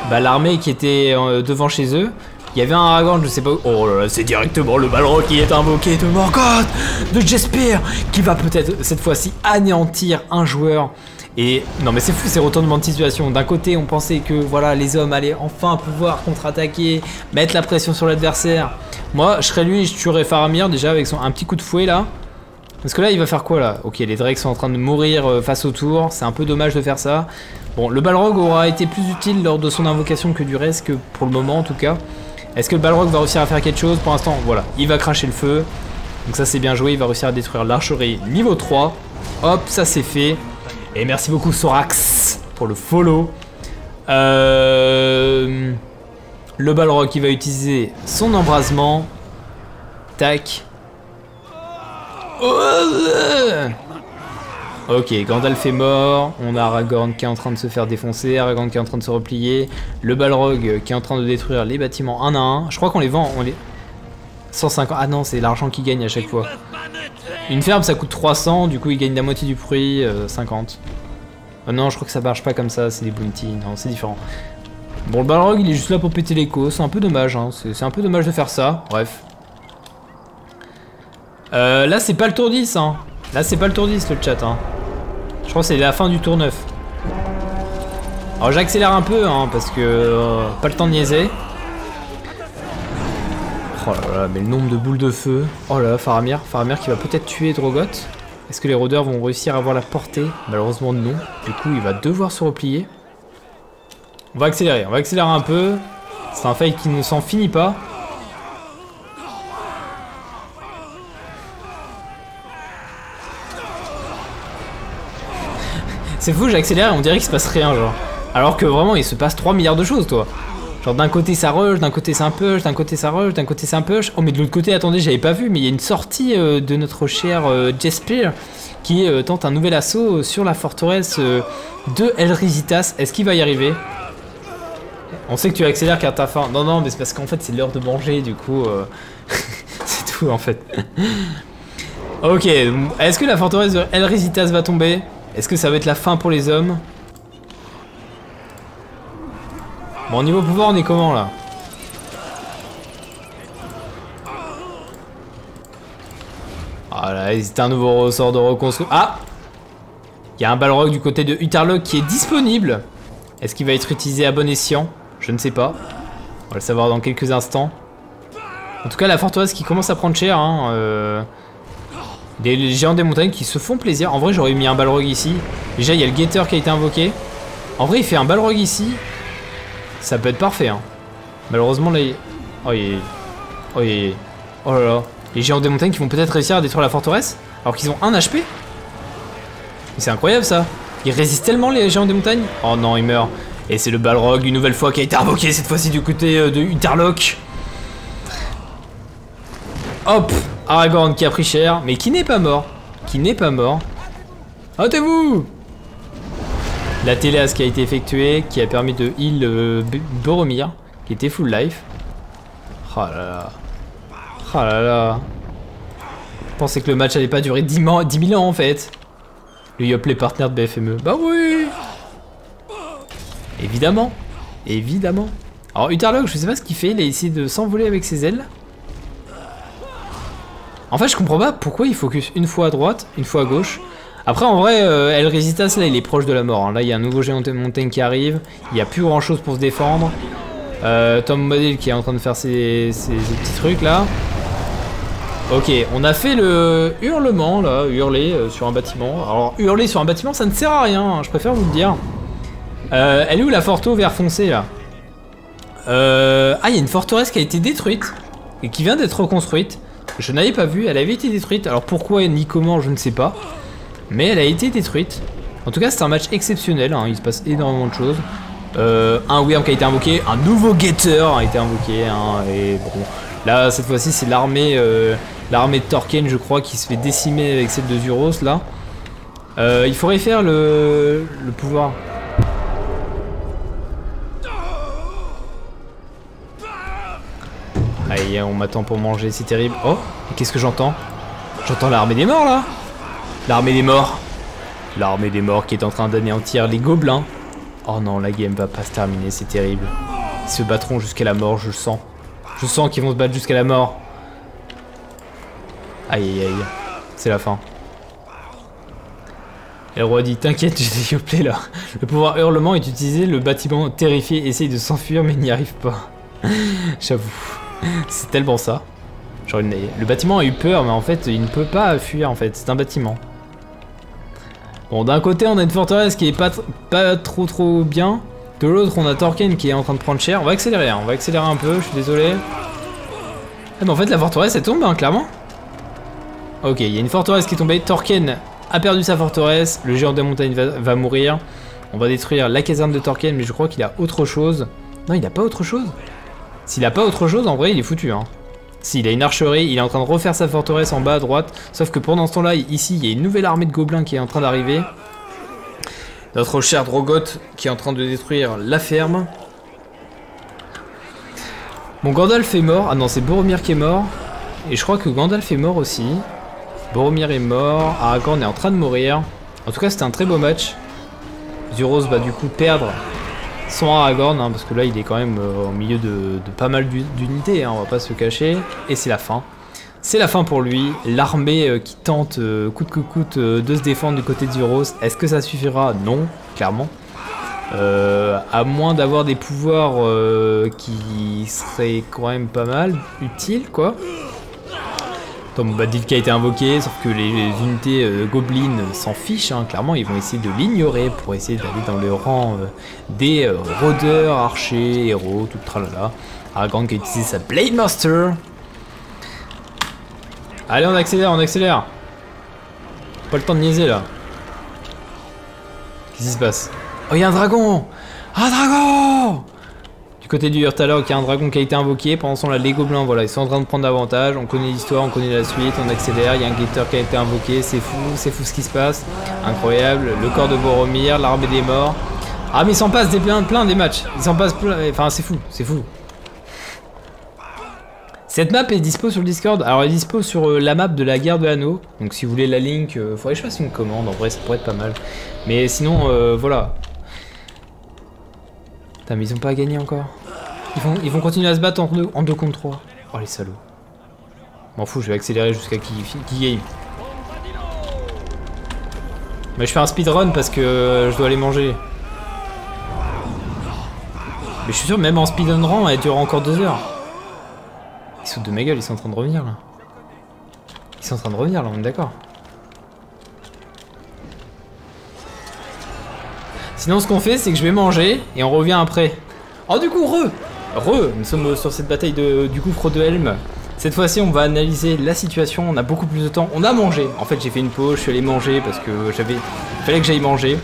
bah, l'armée qui était devant chez eux. Il y avait un Aragorn, je sais pas où. Oh là là, c'est directement le Balrog qui est invoqué de Morgoth, de Jesper, qui va peut-être cette fois-ci anéantir un joueur. Et non mais c'est fou ces retournements de situation. D'un côté on pensait que voilà les hommes allaient enfin pouvoir contre-attaquer, mettre la pression sur l'adversaire. Moi je serais lui, je tuerais Faramir déjà avec son un petit coup de fouet là. Parce que là il va faire quoi là? Ok les Drakes sont en train de mourir euh, face au tour, c'est un peu dommage de faire ça. Bon le Balrog aura été plus utile lors de son invocation que du reste, que pour le moment en tout cas. Est-ce que le Balrog va réussir à faire quelque chose Pour l'instant voilà, il va cracher le feu. Donc ça c'est bien joué, il va réussir à détruire l'archerie niveau 3. Hop, ça c'est fait. Et merci beaucoup Sorax pour le follow. Euh, le Balrog qui va utiliser son embrasement. Tac. Ok, Gandalf est mort. On a Aragorn qui est en train de se faire défoncer. Aragorn qui est en train de se replier. Le Balrog qui est en train de détruire les bâtiments un à un. Je crois qu'on les vend. On les... 150. Ah non, c'est l'argent qui gagne à chaque fois. Une ferme ça coûte 300, du coup il gagne la moitié du prix, euh, 50. Ah non, je crois que ça marche pas comme ça, c'est des bounty, non, c'est différent. Bon, le Balrog il est juste là pour péter l'écho, c'est un peu dommage, hein. c'est c'est un peu dommage de faire ça, bref. Euh, là c'est pas le tour 10, hein. Là c'est pas le tour 10 le chat. Hein. Je crois que c'est la fin du tour 9. Alors j'accélère un peu, hein, parce que euh, pas le temps de niaiser. Oh là là, mais le nombre de boules de feu. Oh là là, Faramir. Faramir qui va peut-être tuer Drogoth. Est-ce que les rôdeurs vont réussir à avoir la portée? Malheureusement non. Du coup, il va devoir se replier. On va accélérer, on va accélérer un peu. C'est un fight qui ne s'en finit pas. C'est fou, j'accélère et on dirait qu'il se passe rien, genre. Alors que vraiment, il se passe 3 milliards de choses, toi. Genre d'un côté ça rush, d'un côté c'est un push, d'un côté ça rush, d'un côté c'est un push. Oh mais de l'autre côté, attendez, j'avais pas vu, mais il y a une sortie euh, de notre cher euh, Jesper qui euh, tente un nouvel assaut sur la forteresse euh, de El Rizitas. Est-ce qu'il va y arriver? On sait que tu accélères car t'as faim. Non non, mais c'est parce qu'en fait c'est l'heure de manger, du coup euh, c'est tout en fait. ok, est-ce que la forteresse de El Rizitas va tomber? Est-ce que ça va être la fin pour les hommes Bon, au niveau pouvoir, on est comment là Ah là, c'est un nouveau ressort de reconstruction. Ah Il y a un Balrog du côté de Utterlock qui est disponible. Est-ce qu'il va être utilisé à bon escient Je ne sais pas. On va le savoir dans quelques instants. En tout cas, la forteresse qui commence à prendre cher. Hein, euh, Des géants des montagnes qui se font plaisir. En vrai, j'aurais mis un Balrog ici. Déjà, il y a le Gator qui a été invoqué. En vrai, il fait un Balrog ici. Ça peut être parfait, hein. Malheureusement, là, il... Oh, il... Oh, il... Oh là là. Les géants des montagnes qui vont peut-être réussir à détruire la forteresse Alors qu'ils ont un HP c'est incroyable, ça Ils résistent tellement, les géants des montagnes Oh non, ils meurent. Et c'est le Balrog, une nouvelle fois, qui a été invoqué, cette fois-ci du côté euh, de Utterlock. Hop Aragorn qui a pris cher, mais qui n'est pas mort. Qui n'est pas mort. Hâtez-vous la téléas qui a été effectuée, qui a permis de heal euh, Boromir, qui était full life. Oh là là. Oh là là. Je pensais que le match allait pas durer 10, man- 10 000 ans en fait. Le Yoplait partner de BFME. Bah oui Évidemment. Évidemment. Alors Utterlock, je sais pas ce qu'il fait, il a essayé de s'envoler avec ses ailes. En fait, je comprends pas pourquoi il focus une fois à droite, une fois à gauche. Après, en vrai, euh, El Resistas, là, il est proche de la mort. hein. Là, il y a un nouveau géant de montagne qui arrive. Il n'y a plus grand chose pour se défendre. Euh, Tom Model qui est en train de faire ses, petits trucs là. Ok, on a fait le hurlement là, hurler euh, sur un bâtiment. Alors, hurler sur un bâtiment, ça ne sert à rien, hein, je préfère vous le dire. Euh, elle est où la forto vert foncé là? Ah, il y a une forteresse qui a été détruite et qui vient d'être reconstruite. Je n'avais pas vu, elle avait été détruite. Alors pourquoi ni comment, je ne sais pas. Mais elle a été détruite. En tout cas, c'est un match exceptionnel. hein, Il se passe énormément de choses. Euh, un Wyrm qui a été invoqué, un nouveau Getter a été invoqué. hein, et bon, là, cette fois-ci, c'est l'armée, euh, l'armée de Torken, je crois, qui se fait décimer avec celle de Zuros là. Euh, il faudrait faire le pouvoir. On m'attend pour manger, c'est terrible. Oh, qu'est-ce que j'entends? J'entends l'armée des morts là L'armée des morts L'armée des morts qui est en train d'anéantir les gobelins. Oh non, la game va pas se terminer, c'est terrible. Ils se battront jusqu'à la mort, je le sens. Je sens qu'ils vont se battre jusqu'à la mort. Aïe aïe aïe. C'est la fin. Et le roi dit T'inquiète, j'ai développé là. Le pouvoir hurlement est utilisé, le bâtiment terrifié essaye de s'enfuir mais n'y arrive pas. J'avoue. C'est tellement ça. Genre, le bâtiment a eu peur, mais en fait, il ne peut pas fuir en fait. C'est un bâtiment. Bon, d'un côté, on a une forteresse qui est pas, trop trop bien. De l'autre, on a Torken qui est en train de prendre cher. On va accélérer, hein. on va accélérer un peu, je suis désolé. Ah, mais en fait, la forteresse, elle tombe, hein, clairement. Ok, il y a une forteresse qui est tombée. Torken a perdu sa forteresse. Le géant des montagnes va, mourir. On va détruire la caserne de Torken, mais je crois qu'il a autre chose. Non, il a pas autre chose. S'il a pas autre chose, en vrai, il est foutu. Hein. S'il a une archerie, il est en train de refaire sa forteresse en bas à droite. Sauf que pendant ce temps-là, ici, il y a une nouvelle armée de gobelins qui est en train d'arriver. Notre cher Drogoth qui est en train de détruire la ferme. Bon, Gandalf est mort. Ah non, c'est Boromir qui est mort. Et je crois que Gandalf est mort aussi. Boromir est mort. Aragorn est en train de mourir. En tout cas, c'était un très beau match. Zuros va du coup perdre son Aragorn, hein, parce que là il est quand même euh, au milieu de, pas mal d'unités, hein, on va pas se cacher, et c'est la fin. C'est la fin pour lui, l'armée euh, qui tente euh, coûte que coûte de se défendre du côté de Zuros, est-ce que ça suffira? Non, clairement. à moins d'avoir des pouvoirs qui seraient quand même pas mal utiles, quoi. Tom Badil qui a été invoqué, sauf que les unités euh, gobelines s'en fichent, hein, clairement, ils vont essayer de l'ignorer pour essayer d'aller dans le rang euh, des euh, rôdeurs, archers, héros, tout tralala. Aragorn qui a utilisé sa Blade Master. Allez, on accélère, on accélère. Pas le temps de niaiser là. Qu'est-ce qui se passe? Oh, il y a un dragon Un dragon côté du Hurtalok, il y a un dragon qui a été invoqué. Pendant ce temps-là, les gobelins, voilà, ils sont en train de prendre davantage. On connaît l'histoire, on connaît la suite, on accélère. Il y a un Gator qui a été invoqué. C'est fou, c'est fou ce qui se passe. Incroyable. Le corps de Boromir, l'armée des morts. Ah, mais il s'en passe des plein, plein des matchs. Il s'en passe plein. Enfin, c'est fou, c'est fou. Cette map est dispo sur le Discord. Alors, elle est dispo sur euh, la map de la guerre de l'anneau. Donc, si vous voulez la link, euh, faudrait que je fasse une commande. En vrai, ça pourrait être pas mal. Mais sinon, euh, voilà. Putain, mais ils ont pas gagné encore. Ils vont, ils vont continuer à se battre en 2 en deux contre 3. Oh les salauds. M'en fous, je vais accélérer jusqu'à qui, qui game. Mais je fais un speedrun parce que je dois aller manger. Mais je suis sûr, même en speedrun, elle dure encore 2 heures. Ils sautent de ma gueule, ils sont en train de revenir là. Ils sont en train de revenir là, on est d'accord. Sinon, ce qu'on fait, c'est que je vais manger et on revient après. Oh, du coup, re Re, nous sommes sur cette bataille de, du gouffre de Helm. Cette fois-ci, on va analyser la situation. On a beaucoup plus de temps. On a mangé. En fait, j'ai fait une pause. Je suis allé manger parce que j'avais. Fallait que j'aille manger.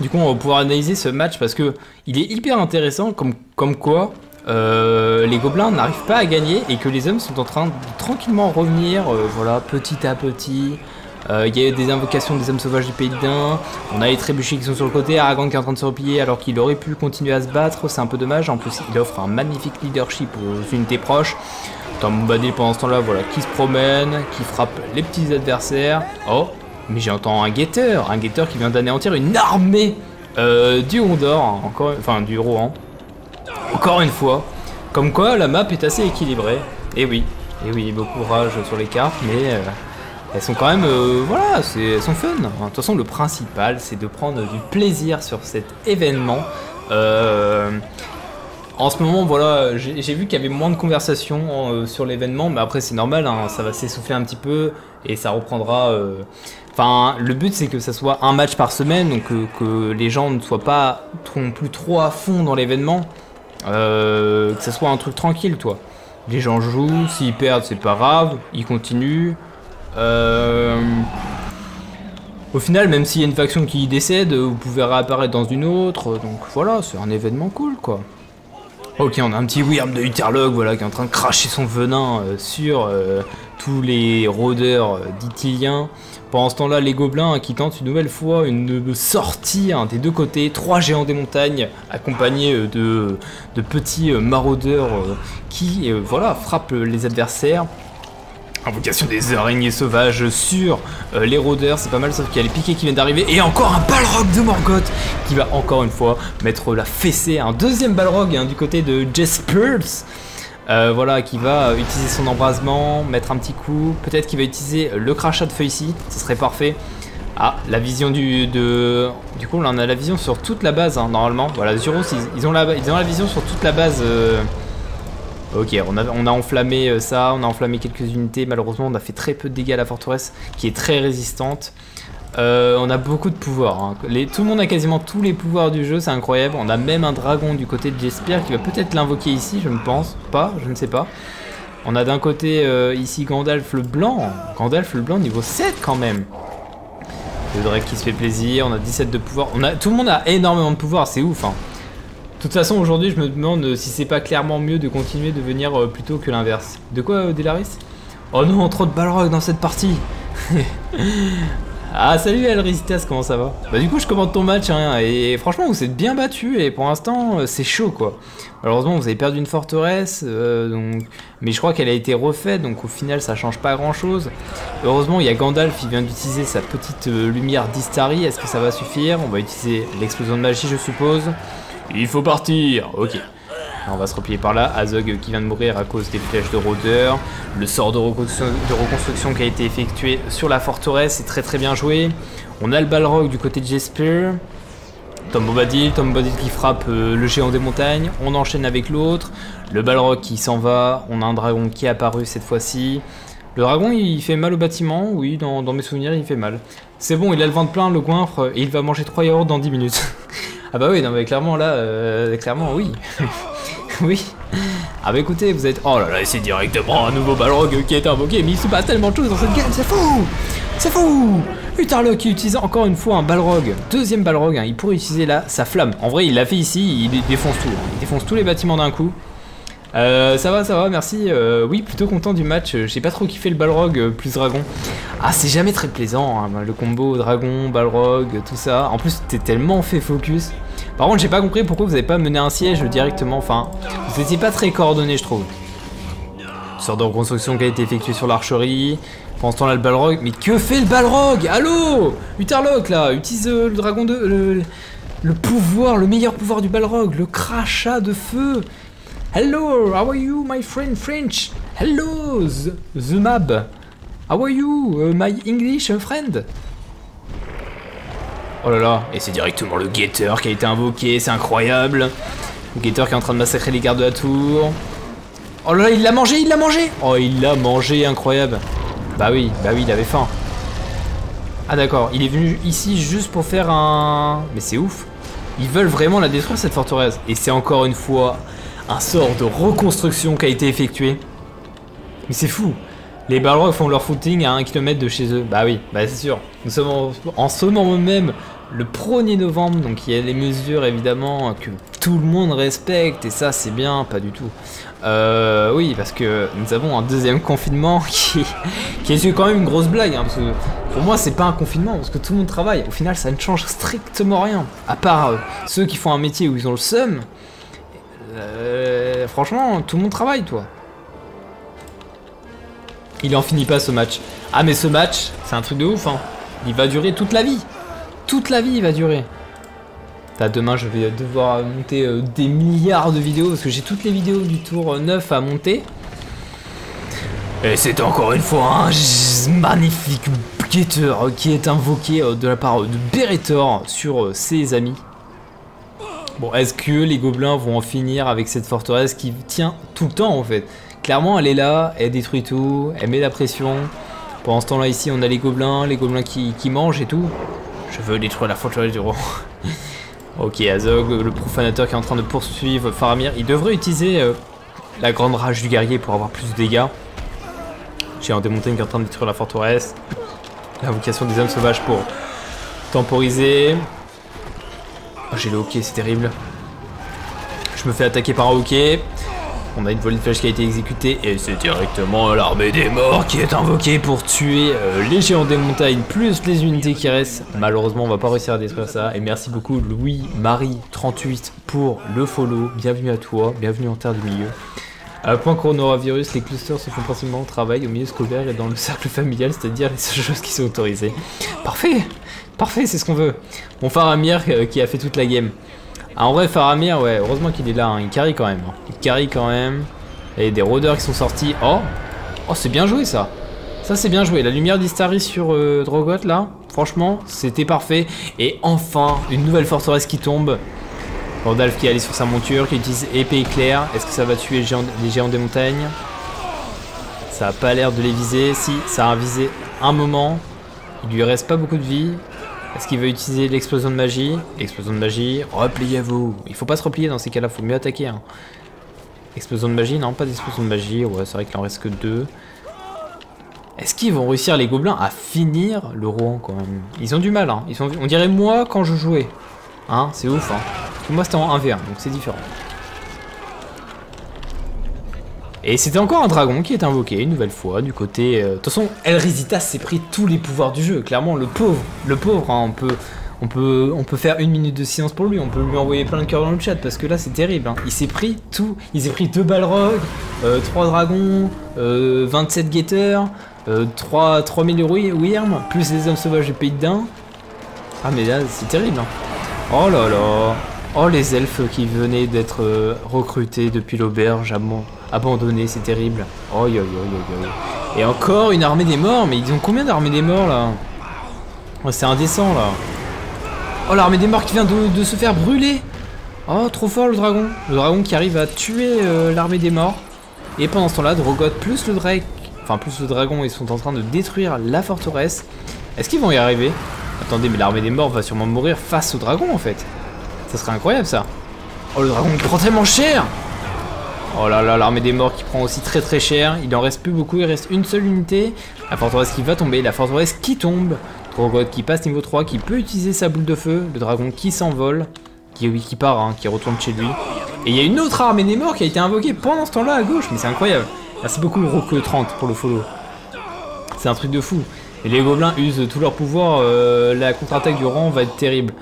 Du coup, on va pouvoir analyser ce match parce que il est hyper intéressant. Comme, comme quoi, euh, les gobelins n'arrivent pas à gagner et que les hommes sont en train de tranquillement revenir. Euh, voilà, petit à petit. Euh, il y a des invocations des hommes sauvages du pays de. On a les trébuchés qui sont sur le côté. Aragorn qui est en train de se replier alors qu'il aurait pu continuer à se battre. C'est un peu dommage. En plus, il offre un magnifique leadership aux unités proches. Tom Bombadil pendant ce temps-là, voilà, qui se promène, qui frappe les petits adversaires. Oh, mais j'entends un guetteur, un guetteur qui vient d'anéantir une armée euh, du Hondor, encore, enfin du Rohan. Encore une fois, comme quoi la map est assez équilibrée. Et oui, et oui, beaucoup courage sur les cartes, mais euh, elles sont quand même, euh, voilà, elles sont fun. De toute façon, le principal, c'est de prendre du plaisir sur cet événement. Euh, en ce moment, voilà, j'ai vu qu'il y avait moins de conversations euh, sur l'événement, mais après c'est normal, hein, ça va s'essouffler un petit peu et ça reprendra. Enfin, le but c'est que ça soit un match par semaine, donc que les gens ne soient pas non plus trop à fond dans l'événement, que ça soit un truc tranquille, toi. Les gens jouent, s'ils perdent, c'est pas grave, ils continuent. Euh, au final, même s'il y a une faction qui décède, vous pouvez réapparaître dans une autre. Donc voilà, c'est un événement cool, quoi. Ok, on a un petit Wyrm de Utterlog voilà, qui est en train de cracher son venin euh, sur euh, tous les rôdeurs d'Ithilien. Pendant ce temps-là, les gobelins qui tentent une nouvelle fois une sortie des deux côtés, trois géants des montagnes, accompagnés de, de petits maraudeurs qui voilà, frappent les adversaires. Invocation des araignées sauvages sur euh, les rôdeurs, c'est pas mal, sauf qu'il y a les piquets qui viennent d'arriver. Et encore un balrog de Morgoth qui va encore une fois mettre la fessée. Un deuxième balrog hein, du côté de Jespers. Euh, voilà, qui va utiliser son embrasement, mettre un petit coup. Peut-être qu'il va utiliser le crachat de feu ici, ce serait parfait. Ah, la vision du... De... Du coup, on a la vision sur toute la base, hein, normalement. Voilà, Zuros, ils, ont la, ils ont la vision sur toute la base... Euh, Ok, on a, on a enflammé euh, ça, on a enflammé quelques unités. Malheureusement, on a fait très peu de dégâts à la forteresse qui est très résistante. Euh, on a beaucoup de pouvoirs. Hein. tout le monde a quasiment tous les pouvoirs du jeu, c'est incroyable. On a même un dragon du côté de Jesper qui va peut-être l'invoquer ici, je ne pense pas, je ne sais pas. On a d'un côté euh, ici Gandalf le blanc. Gandalf le blanc niveau 7 quand même. Le Drake qui se fait plaisir, on a 17 de pouvoir. Tout le monde a énormément de pouvoir, c'est ouf. Hein. De toute façon, aujourd'hui, je me demande si c'est pas clairement mieux de continuer de venir euh, plutôt que l'inverse. De quoi, euh, Delaris? Oh non, trop de balrog dans cette partie Ah salut Elrisitas, comment ça va? Bah du coup je commande ton match hein, et franchement vous êtes bien battu et pour l'instant euh, c'est chaud quoi. Malheureusement vous avez perdu une forteresse, donc... mais je crois qu'elle a été refaite donc au final ça change pas grand chose. Heureusement il y a Gandalf qui vient d'utiliser sa petite lumière d'Istari, est-ce que ça va suffire? On va utiliser l'explosion de magie je suppose. Il faut partir Ok. On va se replier par là. Azog qui vient de mourir à cause des flèches de rôdeur. Le sort de reconstruction, qui a été effectué sur la forteresse est très très bien joué. On a le Balrog du côté de Jesper. Tom Bobadil, Tom Bobadil qui frappe euh, le géant des montagnes. On enchaîne avec l'autre. Le Balrog qui s'en va. On a un dragon qui est apparu cette fois-ci. Le dragon il fait mal au bâtiment, oui, dans, mes souvenirs il fait mal. C'est bon, il a le ventre plein, le goinfre, et il va manger 3 yaourts dans 10 minutes. Ah bah oui, non mais clairement là, euh, clairement oui. oui. Ah bah écoutez, vous êtes... Oh là là, c'est directement un nouveau Balrog qui est invoqué, mais il se passe tellement de choses dans cette game, c'est fou C'est fou Utarlo qui utilise encore une fois un Balrog, deuxième Balrog, hein, il pourrait utiliser là sa flamme. En vrai, il l'a fait ici, il défonce tout. Hein. Il défonce tous les bâtiments d'un coup. Euh, ça va, ça va, merci. Euh, oui, plutôt content du match. J'ai pas trop kiffé le Balrog euh, plus Dragon. Ah, c'est jamais très plaisant, hein, le combo Dragon, Balrog, tout ça. En plus, t'es tellement fait focus. Par contre, j'ai pas compris pourquoi vous avez pas mené un siège directement. Enfin, vous étiez pas très coordonné, je trouve. Sort de reconstruction qui a été effectuée sur l'archerie. Pendant ce temps-là, le Balrog. Mais que fait le Balrog? Allô? Utarlock, là Utilise le dragon de. Le, le pouvoir, le meilleur pouvoir du Balrog, le crachat de feu. Hello, how are you, my friend French? Hello, the, map. How are you, uh, my English friend? Oh là là, et c'est directement le Gator qui a été invoqué, c'est incroyable. Le Gator qui est en train de massacrer les gardes de la tour. Oh là là, il l'a mangé, il l'a mangé Oh, il l'a mangé, incroyable. Bah oui, bah oui, il avait faim. Ah d'accord, il est venu ici juste pour faire un... Mais c'est ouf. Ils veulent vraiment la détruire cette forteresse. Et c'est encore une fois un sort de reconstruction qui a été effectué. Mais c'est fou Les Balrogs font leur footing à 1 km de chez eux. Bah oui, bah c'est sûr. Nous sommes en, ce moment même le 1er novembre, donc il y a les mesures évidemment que tout le monde respecte, et ça c'est bien, pas du tout. Euh, oui, parce que nous avons un deuxième confinement qui, qui est quand même une grosse blague, hein, parce que pour moi c'est pas un confinement, parce que tout le monde travaille. Au final ça ne change strictement rien, à part euh, ceux qui font un métier où ils ont le seum, euh, franchement, tout le monde travaille, toi. Il en finit pas ce match. Ah, mais ce match, c'est un truc de ouf, hein. Il va durer toute la vie. Toute la vie, il va durer. T'as demain, je vais devoir monter euh, des milliards de vidéos parce que j'ai toutes les vidéos du tour 9 à monter. Et c'est encore une fois un magnifique guetteur qui est invoqué euh, de la part de Beretor sur ses amis. Bon, est-ce que les gobelins vont en finir avec cette forteresse qui tient tout le temps en fait? Clairement, elle est là, elle détruit tout, elle met la pression. Pendant ce temps-là, ici, on a les gobelins, les gobelins qui, mangent et tout. Je veux détruire la forteresse du roi. ok, Azog, le profanateur qui est en train de poursuivre Faramir. Il devrait utiliser euh, la grande rage du guerrier pour avoir plus de dégâts. J'ai un démonté qui est en train de détruire la forteresse. L'invocation des hommes sauvages pour temporiser. Oh, j'ai le hockey, c'est terrible. Je me fais attaquer par un hockey. On a une volée de flèche qui a été exécutée et c'est directement l'armée des morts qui est invoquée pour tuer euh, les géants des montagnes plus les unités qui restent. Malheureusement, on va pas réussir à détruire ça. Et merci beaucoup Louis-Marie38 pour le follow. Bienvenue à toi, bienvenue en Terre du Milieu. À point coronavirus, les clusters se font principalement au travail, au milieu scolaire et dans le cercle familial, c'est-à-dire les seules choses qui sont autorisées. Parfait Parfait, c'est ce qu'on veut. Mon Faramir euh, qui a fait toute la game. Ah, en vrai, Faramir, ouais, heureusement qu'il est là, hein. il carry quand même. Hein. Il carry quand même. Et des rôdeurs qui sont sortis. Oh Oh, c'est bien joué ça Ça, c'est bien joué. La lumière d'Istari sur euh, Drogot, là, franchement, c'était parfait. Et enfin, une nouvelle forteresse qui tombe. Rodolphe qui est allé sur sa monture, qui utilise épée éclair. Est-ce que ça va tuer les géants, les géants des montagnes? Ça a pas l'air de les viser. Si, ça a visé un moment. Il lui reste pas beaucoup de vie. Est-ce qu'il veut utiliser l'explosion de magie Explosion de magie, repliez-vous Il faut pas se replier dans ces cas-là, faut mieux attaquer. Hein. Explosion de magie, non, pas d'explosion de magie. Ouais, c'est vrai qu'il en reste que deux. Est-ce qu'ils vont réussir les gobelins à finir le Rouen quand même? Ils ont du mal, hein. Ils. On dirait moi quand je jouais. Hein, c'est ouf, hein. Moi c'était en 1v1, donc c'est différent. Et c'était encore un dragon qui est invoqué une nouvelle fois du côté... Euh, de toute façon, El Rizitas s'est pris tous les pouvoirs du jeu. Clairement, le pauvre, le pauvre, hein, on, peut, on, peut, on peut faire une minute de silence pour lui. On peut lui envoyer plein de cœurs dans le chat parce que là, c'est terrible. Hein. Il s'est pris tout. Il s'est pris deux balrogs, euh, trois dragons, 27 euh, guetteurs, 3, 3000 Wyrm, plus les hommes sauvages du pays de Dain. Ah mais là, c'est terrible. Hein. Oh là là Oh les elfes qui venaient d'être euh, recrutés depuis l'auberge, abandonnés, c'est terrible. Oh yo yo yo yo. Et encore une armée des morts, mais ils ont combien d'armées des morts là oh, C'est indécent là. Oh l'armée des morts qui vient de, se faire brûler Oh trop fort le dragon. Le dragon qui arrive à tuer euh, l'armée des morts. Et pendant ce temps-là, Drogoth plus le Drake, enfin plus le dragon, ils sont en train de détruire la forteresse. Est-ce qu'ils vont y arriver? Attendez, mais l'armée des morts va sûrement mourir face au dragon en fait. Ça serait incroyable ça. Oh le dragon prend tellement cher Oh là là, l'armée des morts qui prend aussi très très cher. Il en reste plus beaucoup, il reste une seule unité. La forteresse qui va tomber, la forteresse qui tombe. Drogoth qui passe niveau 3, qui peut utiliser sa boule de feu. Le dragon qui s'envole. Qui, qui part, hein, qui retourne chez lui. Et il y a une autre armée des morts qui a été invoquée pendant ce temps-là à gauche. Mais c'est incroyable. Merci beaucoup Roque30 pour le follow. C'est un truc de fou. Et les gobelins usent tout leur pouvoir. Euh, la contre-attaque du rang va être terrible.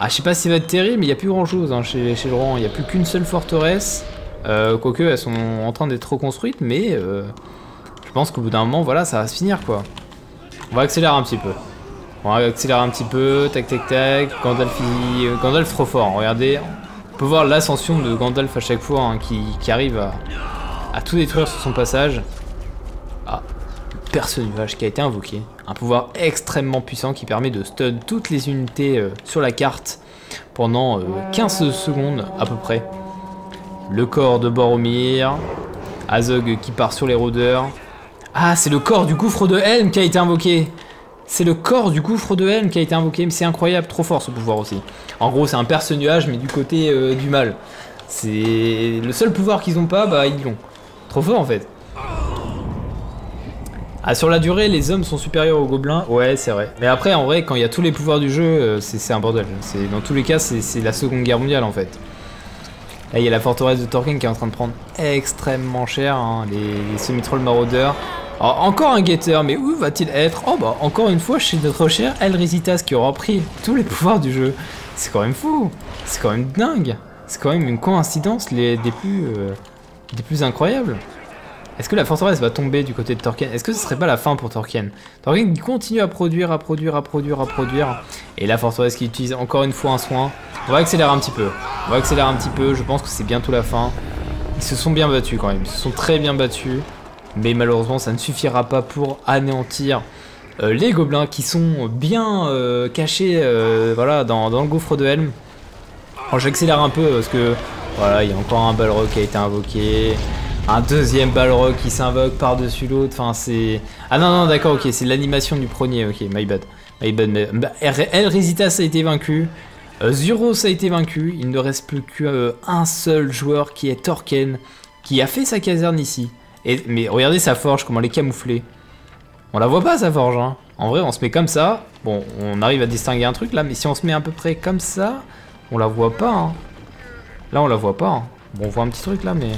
Ah, je sais pas si ça va être terrible, mais il n'y a plus grand chose hein, chez, chez, le rang. Il n'y a plus qu'une seule forteresse. Euh, quoique, elles sont en train d'être reconstruites, mais euh, je pense qu'au bout d'un moment, voilà, ça va se finir quoi. On va accélérer un petit peu. On va accélérer un petit peu. Tac, tac, tac. Gandalf, Gandalf trop fort. Regardez. On peut voir l'ascension de Gandalf à chaque fois hein, qui, arrive à, tout détruire sur son passage. Ah, le perce nuage qui a été invoqué. Un pouvoir extrêmement puissant qui permet de stun toutes les unités euh, sur la carte pendant 15 euh, secondes à peu près. Le corps de Boromir. Azog qui part sur les rôdeurs. Ah, c'est le corps du gouffre de Helm qui a été invoqué. C'est le corps du gouffre de Helm qui a été invoqué. Mais c'est incroyable, trop fort ce pouvoir aussi. En gros, c'est un perce nuage, mais du côté euh, du mal. C'est le seul pouvoir qu'ils ont pas, bah ils l'ont. Trop fort en fait. Ah, sur la durée, les hommes sont supérieurs aux gobelins. Ouais, c'est vrai. Mais après, en vrai, quand il y a tous les pouvoirs du jeu, euh, c'est un bordel. Dans tous les cas, c'est la seconde guerre mondiale en fait. Là, il y a la forteresse de Torquin qui est en train de prendre extrêmement cher. Hein, les, semi-trolls maraudeurs. Encore un guetteur, mais où va-t-il être? Oh bah, encore une fois, chez notre cher El Risitas qui aura pris tous les pouvoirs du jeu. C'est quand même fou. C'est quand même dingue. C'est quand même une coïncidence les, des, euh, des plus incroyables. Est-ce que la forteresse va tomber du côté de Torken Est-ce que ce serait pas la fin pour Torken Torken continue à produire, à produire, à produire, à produire. Et la forteresse qui utilise encore une fois un soin. On va accélérer un petit peu. On va accélérer un petit peu. Je pense que c'est bientôt la fin. Ils se sont bien battus quand même. Ils se sont très bien battus. Mais malheureusement, ça ne suffira pas pour anéantir euh, les gobelins qui sont bien euh, cachés euh, dans, le gouffre de Helm. J'accélère un peu parce que voilà, il y a encore un Balrog qui a été invoqué. Un deuxième Balrog qui s'invoque par-dessus l'autre. Enfin, c'est. Ah non, non, d'accord, ok, c'est l'animation du premier. Ok, my bad. My bad. Bah, El Risitas a été vaincu. Euh, Zuros a été vaincu. Il ne reste plus qu'un euh, seul joueur qui est Torken, qui a fait sa caserne ici. Et, mais regardez sa forge, comment elle est camouflée. On la voit pas sa forge, hein. En vrai, on se met comme ça. Bon, on arrive à distinguer un truc là, mais si on se met à peu près comme ça, on la voit pas. Hein. Là, on la voit pas. Hein. Bon, on voit un petit truc là, mais...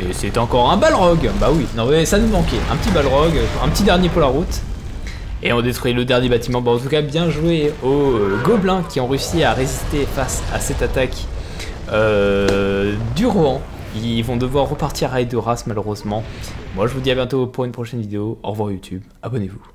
Et c'est encore un balrog Bah oui, non mais ça nous manquait. Un petit balrog, un petit dernier pour la route. Et on détruit le dernier bâtiment. Bon, en tout cas, bien joué aux euh, gobelins qui ont réussi à résister face à cette attaque euh, du Rohan. Ils vont devoir repartir à Edoras malheureusement. Moi, je vous dis à bientôt pour une prochaine vidéo. Au revoir YouTube. Abonnez-vous.